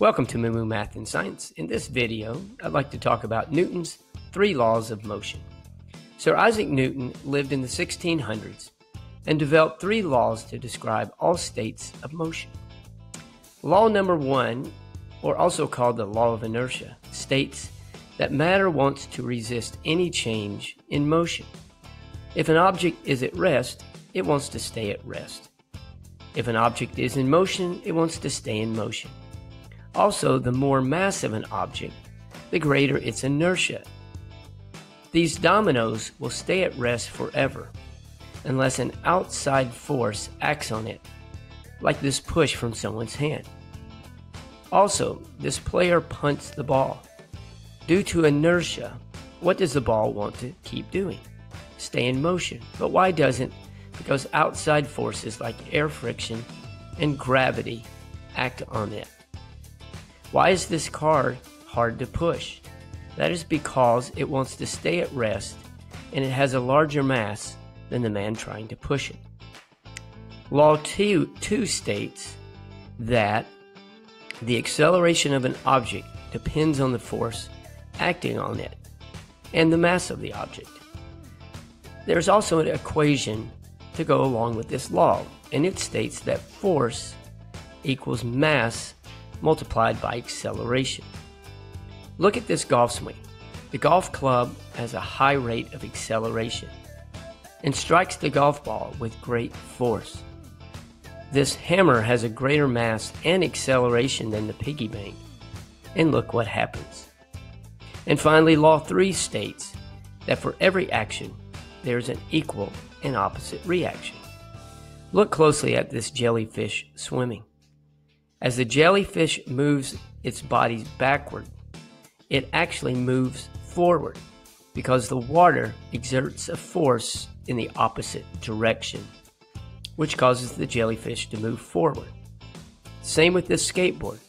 Welcome to Moo Math and Science. In this video, I'd like to talk about Newton's three laws of motion. Sir Isaac Newton lived in the 1600s and developed three laws to describe all states of motion. Law number one, or also called the law of inertia, states that matter wants to resist any change in motion. If an object is at rest, it wants to stay at rest. If an object is in motion, it wants to stay in motion. Also, the more massive an object, the greater its inertia. These dominoes will stay at rest forever unless an outside force acts on it, like this push from someone's hand. Also, this player punts the ball. Due to inertia, what does the ball want to keep doing? Stay in motion. But why doesn't? Because outside forces like air friction and gravity act on it. Why is this car hard to push? That is because it wants to stay at rest and it has a larger mass than the man trying to push it. Law 2, two states that the acceleration of an object depends on the force acting on it and the mass of the object. There's also an equation to go along with this law, and it states that force equals mass multiplied by acceleration. Look at this golf swing. The golf club has a high rate of acceleration and strikes the golf ball with great force. This hammer has a greater mass and acceleration than the piggy bank. And look what happens. And finally, Law 3 states that for every action, there is an equal and opposite reaction. Look closely at this jellyfish swimming. As the jellyfish moves its body backward, it actually moves forward because the water exerts a force in the opposite direction, which causes the jellyfish to move forward. Same with this skateboard.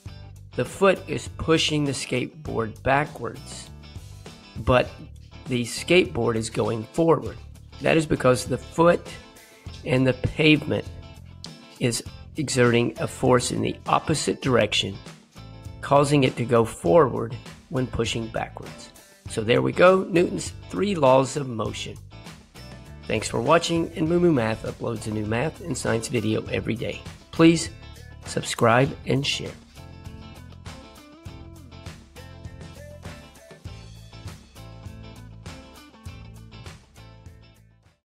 The foot is pushing the skateboard backwards, but the skateboard is going forward. That is because the foot and the pavement is exerting a force in the opposite direction, causing it to go forward when pushing backwards. So there we go, Newton's three laws of motion. Thanks for watching, and Moo Math uploads a new math and science video every day. Please subscribe and share.